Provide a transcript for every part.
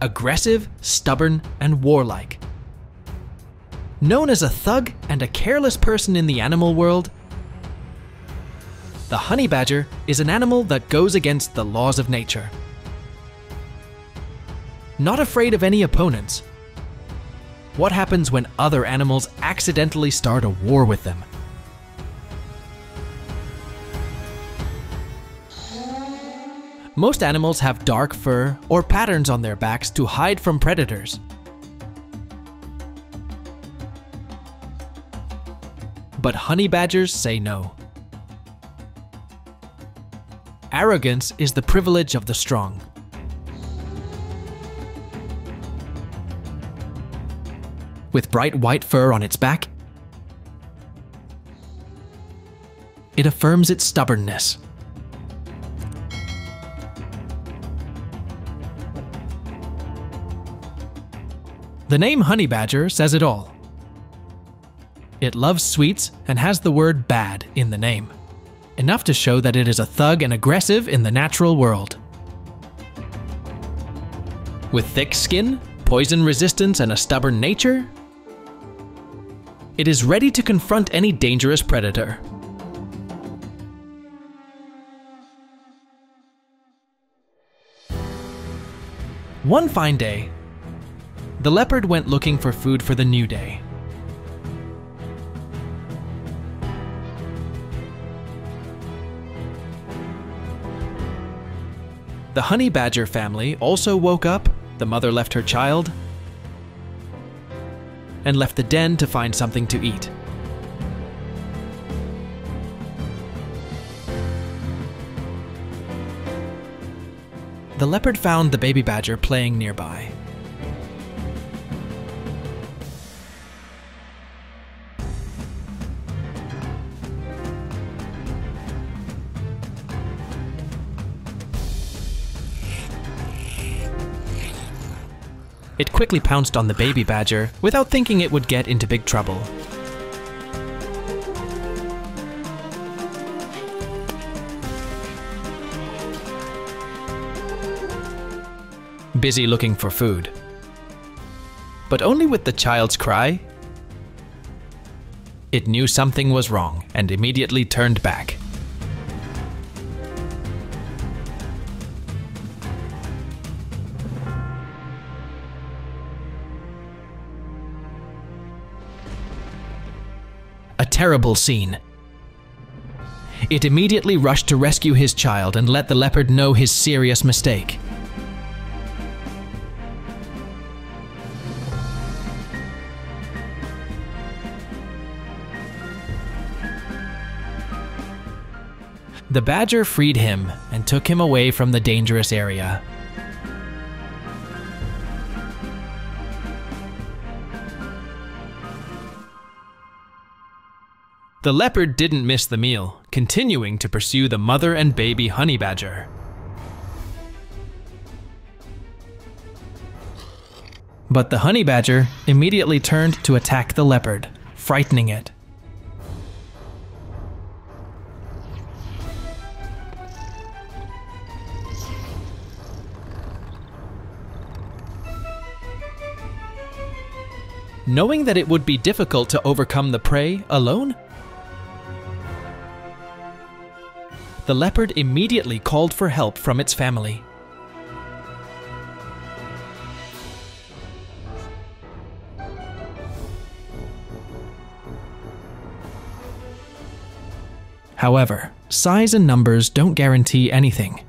aggressive, stubborn, and warlike. Known as a thug and a careless person in the animal world, the honey badger is an animal that goes against the laws of nature. Not afraid of any opponents. What happens when other animals accidentally start a war with them? Most animals have dark fur or patterns on their backs to hide from predators. But honey badgers say no. Arrogance is the privilege of the strong. With bright white fur on its back, it affirms its stubbornness. The name honey badger says it all. It loves sweets and has the word bad in the name, enough to show that it is a thug and aggressive in the natural world. With thick skin, poison resistance, and a stubborn nature, it is ready to confront any dangerous predator. One fine day, the leopard went looking for food for the new day. The honey badger family also woke up, the mother left her child, and left the den to find something to eat. The leopard found the baby badger playing nearby. It quickly pounced on the baby badger without thinking it would get into big trouble. Busy looking for food. But only with the child's cry, it knew something was wrong and immediately turned back. Terrible scene. It immediately rushed to rescue his child and let the leopard know his serious mistake. The badger freed him and took him away from the dangerous area. The leopard didn't miss the meal, continuing to pursue the mother and baby honey badger. But the honey badger immediately turned to attack the leopard, frightening it. Knowing that it would be difficult to overcome the prey alone, the leopard immediately called for help from its family. However, size and numbers don't guarantee anything.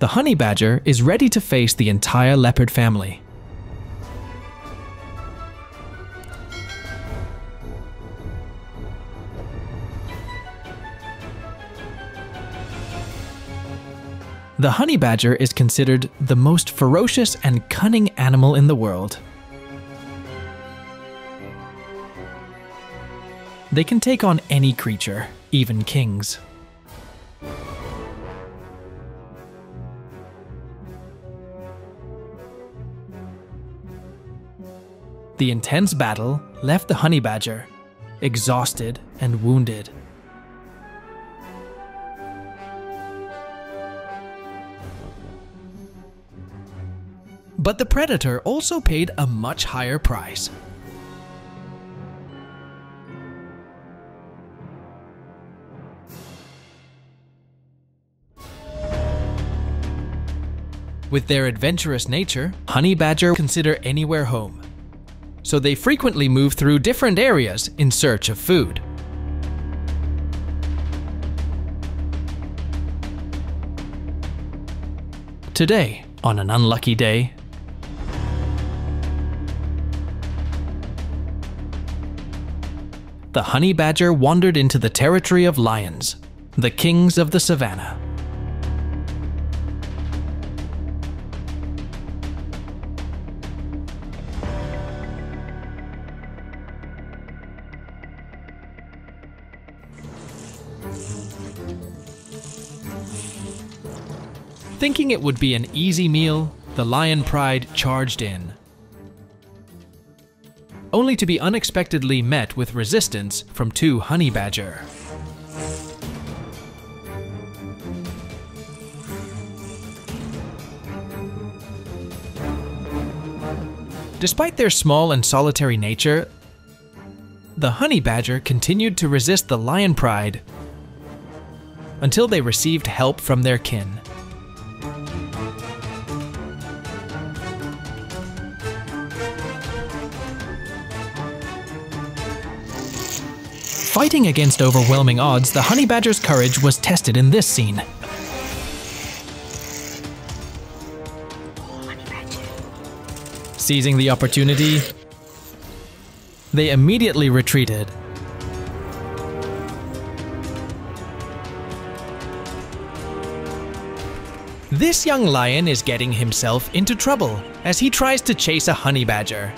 The honey badger is ready to face the entire leopard family. The honey badger is considered the most ferocious and cunning animal in the world. They can take on any creature, even kings. The intense battle left the honey badger exhausted and wounded. But the predator also paid a much higher price. With their adventurous nature, honey badger consider anywhere home. So they frequently move through different areas in search of food. Today, on an unlucky day, the honey badger wandered into the territory of lions, the kings of the savannah. Thinking it would be an easy meal, the lion pride charged in. Only to be unexpectedly met with resistance from two honey badger. Despite their small and solitary nature, the honey badger continued to resist the lion pride until they received help from their kin. Fighting against overwhelming odds, the honey badger's courage was tested in this scene. Seizing the opportunity, they immediately retreated. This young lion is getting himself into trouble as he tries to chase a honey badger.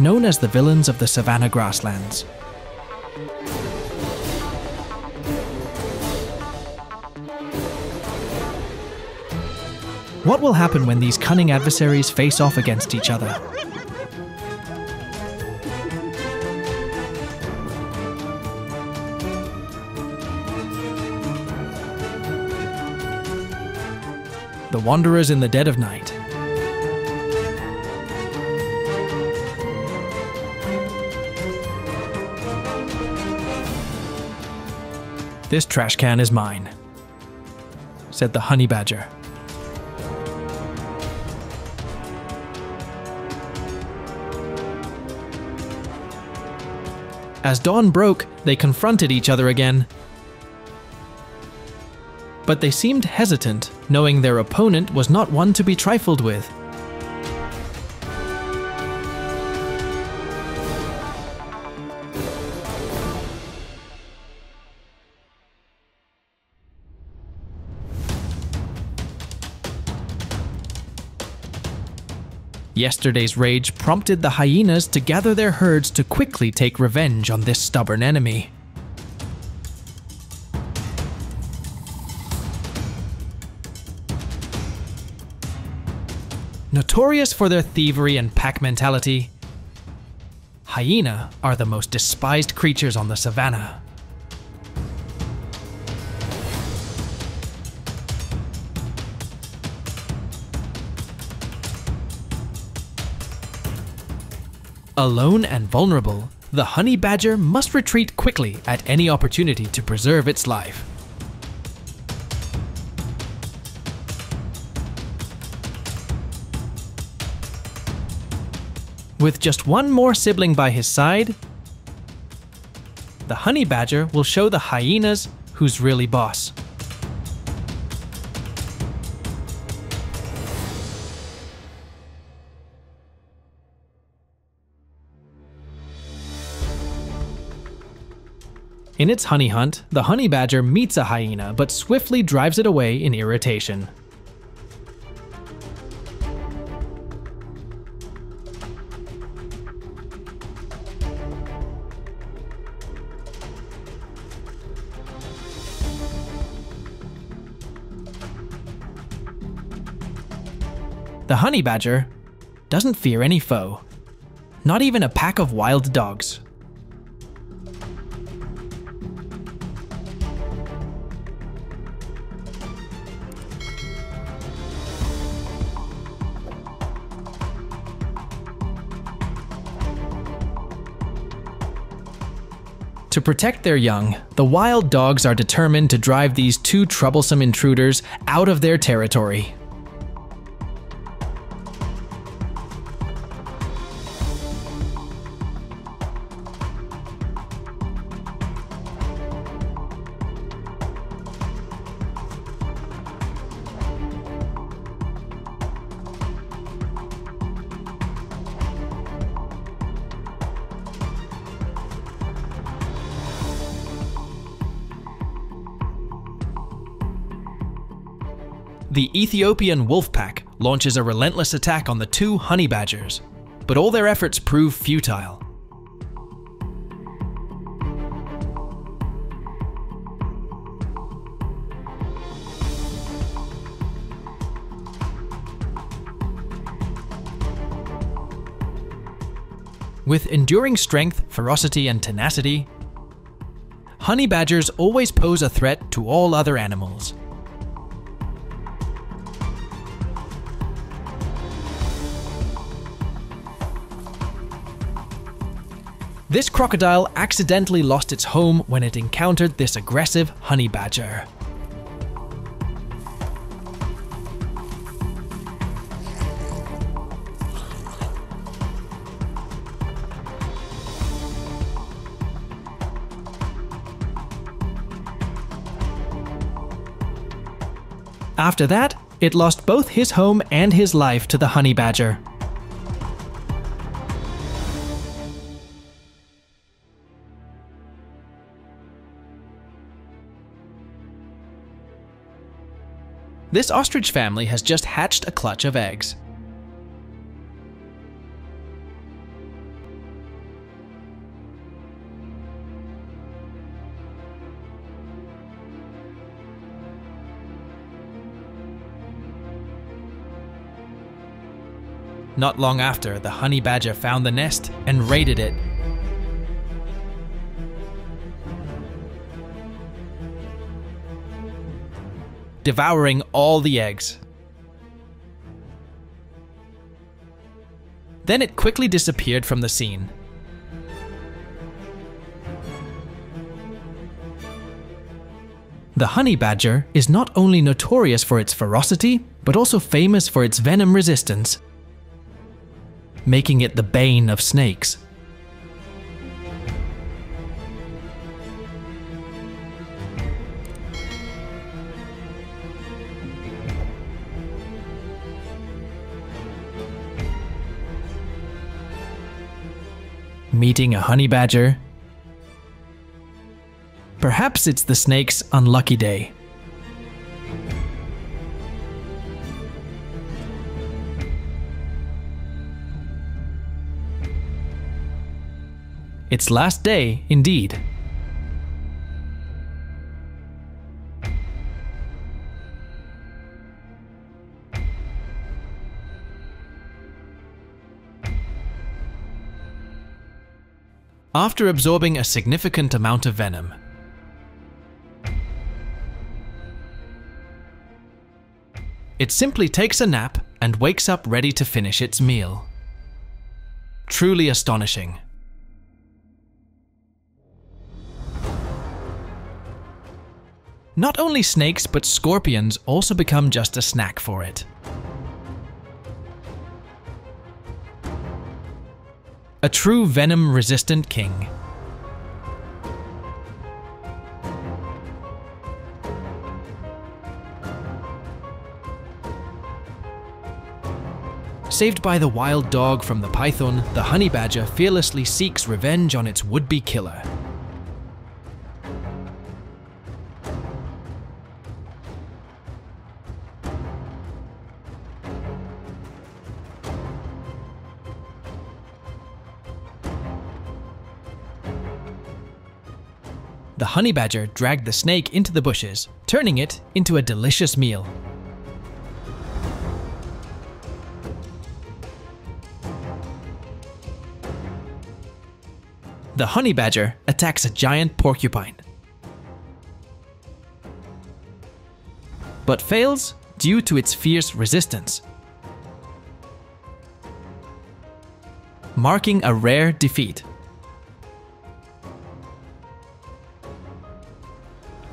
Known as the villains of the savannah grasslands. What will happen when these cunning adversaries face off against each other? The Wanderers in the Dead of Night. This trash can is mine, said the honey badger. As dawn broke, they confronted each other again. But they seemed hesitant, knowing their opponent was not one to be trifled with. Yesterday's rage prompted the hyenas to gather their herds to quickly take revenge on this stubborn enemy. Notorious for their thievery and pack mentality, hyena are the most despised creatures on the savannah. Alone and vulnerable, the honey badger must retreat quickly at any opportunity to preserve its life. With just one more sibling by his side, the honey badger will show the hyenas who's really boss. In its honey hunt, the honey badger meets a hyena but swiftly drives it away in irritation. The honey badger doesn't fear any foe, not even a pack of wild dogs. To protect their young, the wild dogs are determined to drive these two troublesome intruders out of their territory. The Ethiopian wolf pack launches a relentless attack on the two honey badgers, but all their efforts prove futile. With enduring strength, ferocity, and tenacity, honey badgers always pose a threat to all other animals. This crocodile accidentally lost its home when it encountered this aggressive honey badger. After that, it lost both his home and his life to the honey badger. This ostrich family has just hatched a clutch of eggs. Not long after, the honey badger found the nest and raided it devouring all the eggs. Then it quickly disappeared from the scene. The honey badger is not only notorious for its ferocity, but also famous for its venom resistance, making it the bane of snakes. Meeting a honey badger. Perhaps it's the snake's unlucky day. Its last day, indeed. After absorbing a significant amount of venom. It simply takes a nap and wakes up ready to finish its meal. Truly astonishing. Not only snakes, but scorpions also become just a snack for it. A true venom resistant king. Saved by the wild dog from the python, the honey badger fearlessly seeks revenge on its would-be killer. The honey badger dragged the snake into the bushes, turning it into a delicious meal. The honey badger attacks a giant porcupine, but fails due to its fierce resistance, marking a rare defeat.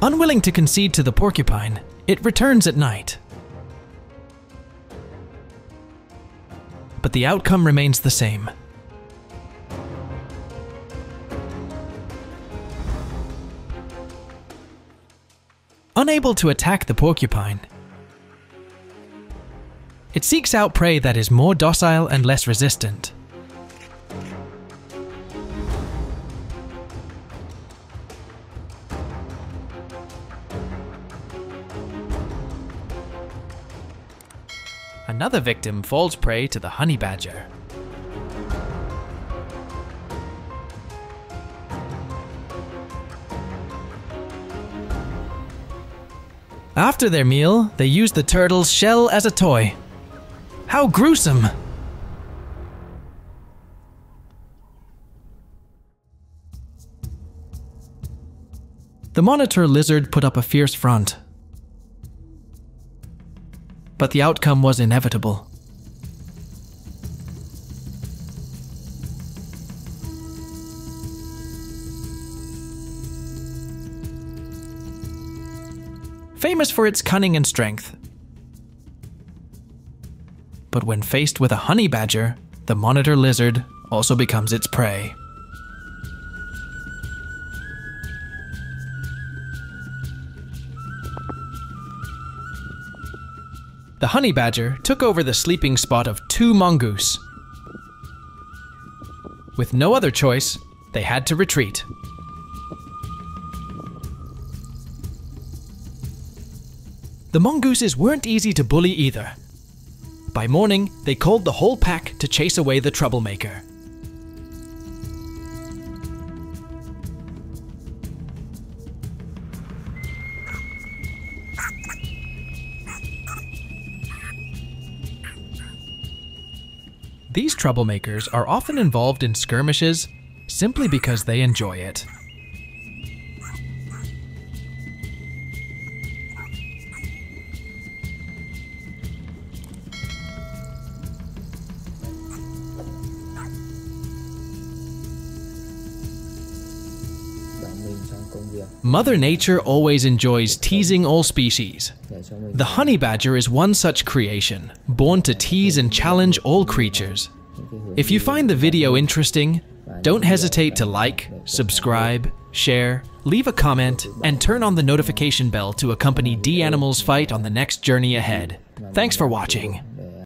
Unwilling to concede to the porcupine, it returns at night. But the outcome remains the same. Unable to attack the porcupine, it seeks out prey that is more docile and less resistant. Another victim falls prey to the honey badger. After their meal, they use the turtle's shell as a toy. How gruesome! The monitor lizard put up a fierce front. But the outcome was inevitable. Famous for its cunning and strength, but when faced with a honey badger, the monitor lizard also becomes its prey. The honey badger took over the sleeping spot of two mongoose. With no other choice, they had to retreat. The mongooses weren't easy to bully either. By morning, they called the whole pack to chase away the troublemaker. These troublemakers are often involved in skirmishes simply because they enjoy it. Mother Nature always enjoys teasing all species. The honey badger is one such creation, born to tease and challenge all creatures. If you find the video interesting, don't hesitate to like, subscribe, share, leave a comment, and turn on the notification bell to accompany D Animal's fight on the next journey ahead. Thanks for watching.